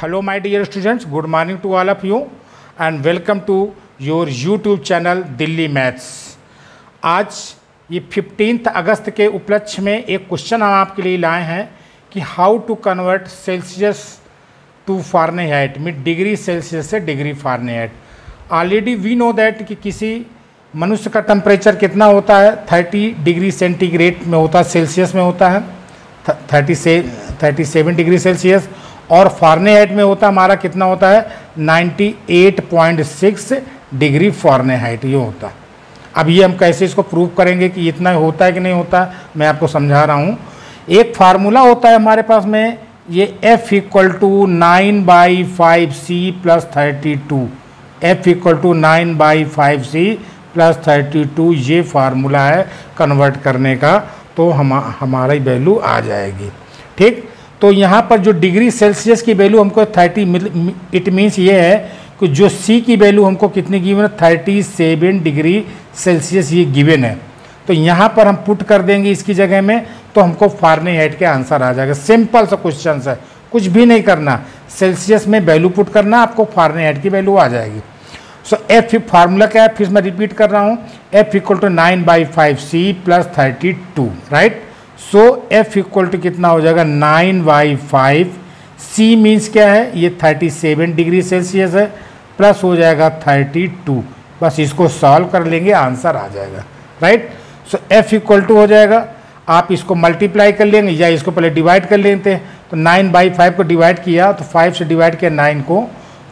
Hello, my dear students. Good morning to all of you, and welcome to your YouTube channel Delhi maths आज ये 15 अगस्त के उपलक्ष्य में एक क्वेश्चन हम आपके लिए लाए हैं कि how to convert Celsius to Fahrenheit meet degree Celsius से degree Fahrenheit already we know that कि किसी मनुष्य का टेम्परेचर कितना होता है? 30 डिग्री सेंटीग्रेड में होता है सेल्सियस में होता है। थर्टी से थर्टी सेवन डिग्री सेल्सियस और फार्नेहाइट में होता, हमारा कितना होता है? 98.6 डिग्री फार्नेहाइट ये होता। अब ये हम कैसे इसको प्रूव करेंगे कि इतना होता है कि नहीं होता, मैं आपको समझा रहा हूँ। एक फार्मूला होता है हमारे पास में, ये F equal to nine by five C plus thirty two F equal to nine by five C plus thirty two ये फार्मूला है कन्वर्ट करने का तो हम, हमारी वैल्यू आ जाएगी। ठीक? तो यहाँ पर जो डिग्री सेल्सियस की वैल्यू हमको 30 इट मीन्स ये है कि जो सी की वैल्यू हमको कितनी गिवन है? थर्टी सेवन डिग्री सेल्सियस ये गिवन है। तो यहाँ पर हम पुट कर देंगे इसकी जगह में तो हमको फार्नेहाइट के आंसर आ जाएगा। सिंपल सा क्वेश्चन है। कुछ भी नहीं करना। सेल्सियस में वैल्यू पुट करना, आपको फार्नेहाइट की वैल्यू आ जाएगी। सो एफ़ फार्मूला क्या है? फिर मैं रिपीट कर रहा हूँ। F equal to nine by five C plus thirty two right so F equal to कितना हो जाएगा? Nine by five C means क्या है? ये थर्टी सेवन डिग्री सेल्सियस है प्लस हो जाएगा थर्टी टू बस इसको सॉल्व कर लेंगे आंसर आ जाएगा right so F equal to हो जाएगा। आप इसको मल्टीप्लाई कर लेंगे, या इसको पहले डिवाइड कर लेते हैं। तो नाइन बाई फाइव को डिवाइड किया तो फाइव से डिवाइड किया नाइन को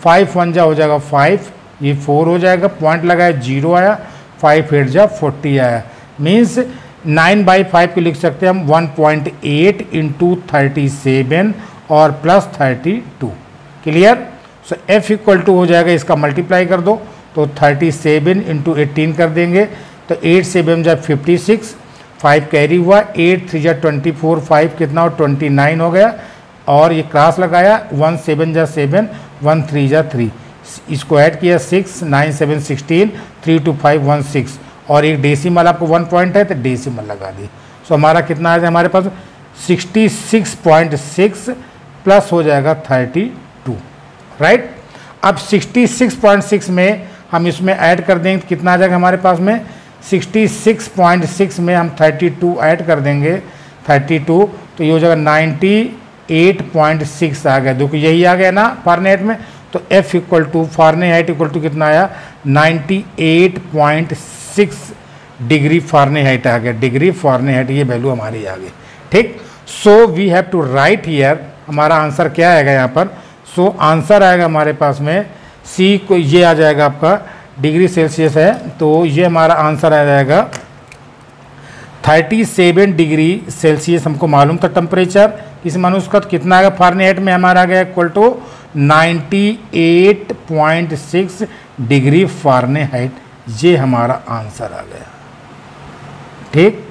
फाइव वन जा हो जाएगा फाइव ये फोर हो जाएगा पॉइंट लगाया ज़ीरो आया फाइव एट जा फोर्टी आया। मीन्स नाइन बाई फाइव को लिख सकते हैं हम, one point eight into thirty seven और plus thirty two. Clear? So F equal to हो जाएगा, इसका मल्टीप्लाई कर दो तो थर्टी सेवन इंटू एटीन कर देंगे तो एट सेवन जा फिफ्टी सिक्स, फाइव कैरी हुआ, एट थ्री जा ट्वेंटी फोर, फाइव कितना हो, ट्वेंटी नाइन हो गया, और ये क्रॉस लगाया, वन सेवन जा सेवन, वन थ्री जा थ्री। इसको ऐड किया, six, nine seven sixteen, three two five one six. और एक डेसिमल आपको वन पॉइंट है तो डेसिमल लगा दी। सो हमारा कितना आ जाए हमारे पास? Sixty six point six plus हो जाएगा थर्टी टू राइट अब सिक्सटी सिक्स पॉइंट सिक्स में हम इसमें ऐड कर देंगे तो कितना आ जाएगा हमारे पास में? सिक्सटी सिक्स पॉइंट सिक्स में हम थर्टी टू ऐड कर देंगे थर्टी टू तो ये हो जाएगा नाइन्टी एट पॉइंट सिक्स आ गया। देखो, यही आ गया ना फारनेट में? तो F equal to Fahrenheit equal to कितना आया? 98.6 डिग्री फार्नेहाइट आ गया डिग्री फार्नेहाइट ये वैल्यू हमारी आ गई ठीक? So we have to write here हमारा आंसर क्या आएगा यहाँ पर? सो so, आंसर आएगा हमारे पास में सी को ये आ जाएगा आपका डिग्री सेल्सियस है तो ये हमारा आंसर आ जाएगा 37 डिग्री सेल्सियस हमको मालूम था टेम्परेचर इस मनुष्य का तो कितना आएगा? फार्नेहाइट में हमारा आ गया इक्वल टू 98.6 डिग्री फार्नेहाइट ये हमारा आंसर आ गया। ठीक?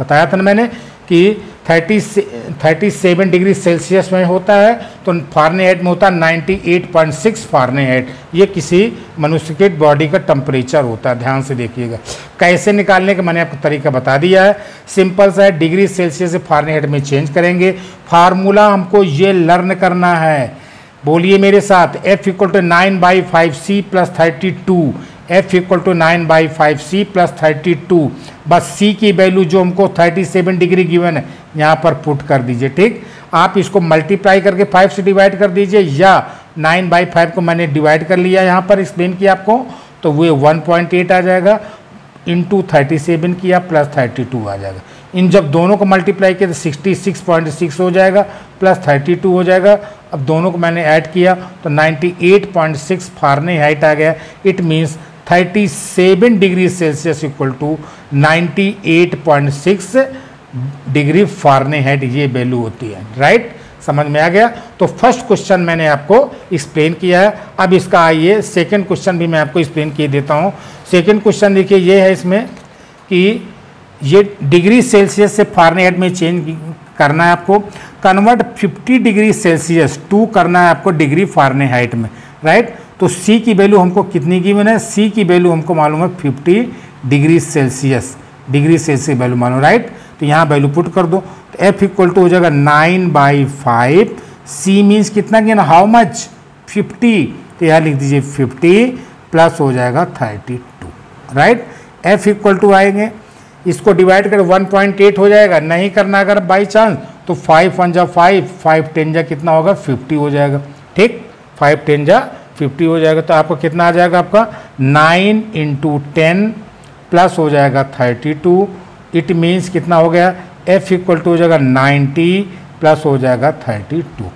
बताया था ना मैंने कि 30 37 डिग्री सेल्सियस में होता है तो फार्नेहाइट में होता है 98.6 फार्नेहाइट ये किसी मनुष्य के बॉडी का टेम्परेचर होता है, ध्यान से देखिएगा। कैसे निकालने का मैंने आपको तरीका बता दिया है। सिंपल सा है, डिग्री सेल्सियस से फार्नेहाइट में चेंज करेंगे। फार्मूला हमको ये लर्न करना है। बोलिए मेरे साथ F equal to nine by five C plus thirty two F equal to nine by five C plus thirty two बस सी की वैल्यू जो हमको थर्टी सेवन डिग्री गिवन है, यहाँ पर पुट कर दीजिए, ठीक? आप इसको मल्टीप्लाई करके फाइव से डिवाइड कर दीजिए, या नाइन बाई फाइव को मैंने डिवाइड कर लिया यहाँ पर एक्सप्लेन किया आपको तो वो वन पॉइंट एट आ जाएगा इंटू थर्टी सेवन किया प्लस थर्टी टू आ जाएगा। इन जब दोनों को मल्टीप्लाई किया तो सिक्सटी सिक्स पॉइंट सिक्स हो जाएगा प्लस थर्टी टू हो जाएगा। अब दोनों को मैंने ऐड किया तो ninety eight point six Fahrenheit आ गया। It means thirty seven degree Celsius equal to ninety eight point six degree Fahrenheit ये वैल्यू होती है राइट समझ में आ गया? तो फ़र्स्ट क्वेश्चन मैंने आपको एक्सप्लेन किया है। अब इसका आइए सेकंड क्वेश्चन भी मैं आपको एक्सप्लेन किए देता हूँ। सेकंड क्वेश्चन देखिए, ये है इसमें कि ये डिग्री सेल्सियस से फारनेहाइट में चेंज करना है आपको। कन्वर्ट 50 डिग्री सेल्सियस टू करना है आपको डिग्री फारनेहाइट में राइट तो सी की वैल्यू हमको कितनी गिवन है सी की वैल्यू हमको मालूम है 50 degree Celsius. Degree Celsius value मालूम राइट तो यहाँ वैल्यू पुट कर दो। तो एफ़ इक्वल टू हो जाएगा nine by five C means कितना गिना हाउ मच 50 तो यहाँ लिख दीजिए 50 प्लस हो जाएगा 32 राइट एफ़ इक्वल टू आएँगे। इसको डिवाइड कर 1.8 हो जाएगा। नहीं करना अगर बाई चांस तो 5 वन जा फाइव फाइव टेन जा कितना होगा? 50 हो जाएगा। ठीक? फाइव टेन जा 50 हो जाएगा तो आपको कितना आ जाएगा आपका? 9 इंटू टेन प्लस हो जाएगा 32 इट मीन्स कितना हो गया? एफ़ इक्वल टू हो जाएगा 90 प्लस हो जाएगा 32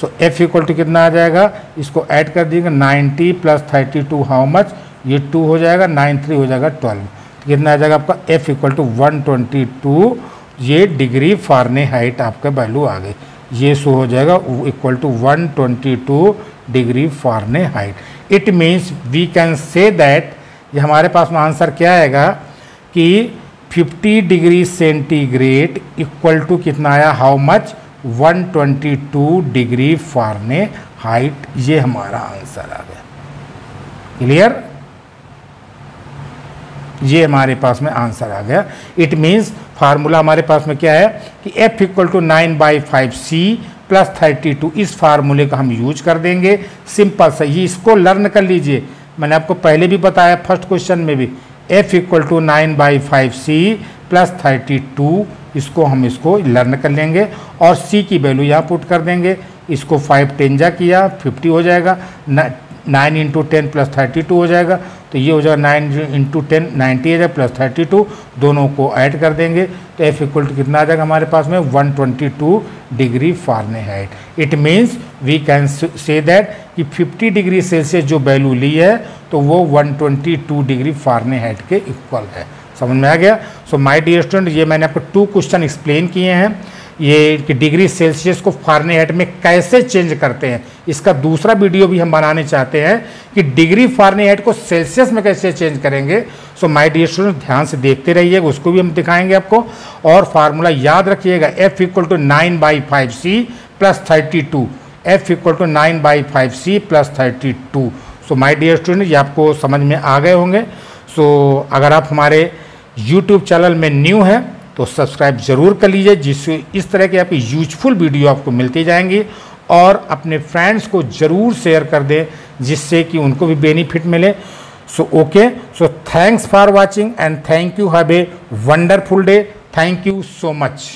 सो एफ़ इक्वल टू कितना आ जाएगा? इसको ऐड कर दीजिएगा 90 प्लस 32 हाउ मच ये 2 हो जाएगा 9 3 हो जाएगा 12 तो कितना आ जाएगा आपका? एफ़ इक्वल टू 122 ये डिग्री फारने हाइट आपका वैल्यू आ गई. ये शो हो जाएगा equal to 122 degree Fahrenheit it means we can say that ये हमारे पास में आंसर क्या आएगा कि 50 डिग्री सेंटीग्रेड इक्वल टू कितना आया? How much 122 degree Fahrenheit ये हमारा आंसर आ गया। क्लियर ये हमारे पास में आंसर आ गया। इट मीन्स फार्मूला हमारे पास में क्या है कि F equal to nine by five C plus thirty two, इस फार्मूले का हम यूज़ कर देंगे। सिंपल सा, ये इसको लर्न कर लीजिए। मैंने आपको पहले भी बताया, फ़र्स्ट क्वेश्चन में भी F equal to nine by five C plus thirty two इसको हम इसको लर्न कर लेंगे और सी की वैल्यू यहाँ पुट कर देंगे। इसको फाइव टेन जा किया फिफ्टी हो जाएगा। Nine into ten plus thirty two हो जाएगा। तो ये हो जाएगा नाइन इंटू टेन नाइन्टी आ जाएगा प्लस थर्टी टू दोनों को ऐड कर देंगे। तो एफ़ इक्वल टू कितना आ जाएगा हमारे पास में? One twenty two degree Fahrenheit it means we can say that कि फिफ्टी डिग्री सेल्सियस जो वैल्यू ली है तो वो one twenty two degree Fahrenheit के इक्वल है। समझ में आ गया? सो माय डियर स्टूडेंट ये मैंने आपको टू क्वेश्चन एक्सप्लेन किए हैं। ये डिग्री सेल्सियस को फारनेहाइट में कैसे चेंज करते हैं इसका दूसरा वीडियो भी हम बनाने चाहते हैं कि डिग्री फारनेहाइट को सेल्सियस में कैसे चेंज करेंगे। सो माय डियर स्टूडेंट ध्यान से देखते रहिएगा उसको भी हम दिखाएँगे आपको। और फार्मूला याद रखिएगा F equal to nine by five C plus thirty two F equal to nine by five C plus thirty two so my dear student ये आपको समझ में आ गए होंगे। सो so, अगर आप हमारे यूट्यूब चैनल में न्यू हैं तो सब्सक्राइब ज़रूर कर लीजिए, जिससे इस तरह के आपकी यूजफुल वीडियो आपको मिलती जाएँगी और अपने फ्रेंड्स को ज़रूर शेयर कर दें, जिससे कि उनको भी बेनिफिट मिले। So okay so thanks for watching and thank you have a wonderful day thank you so much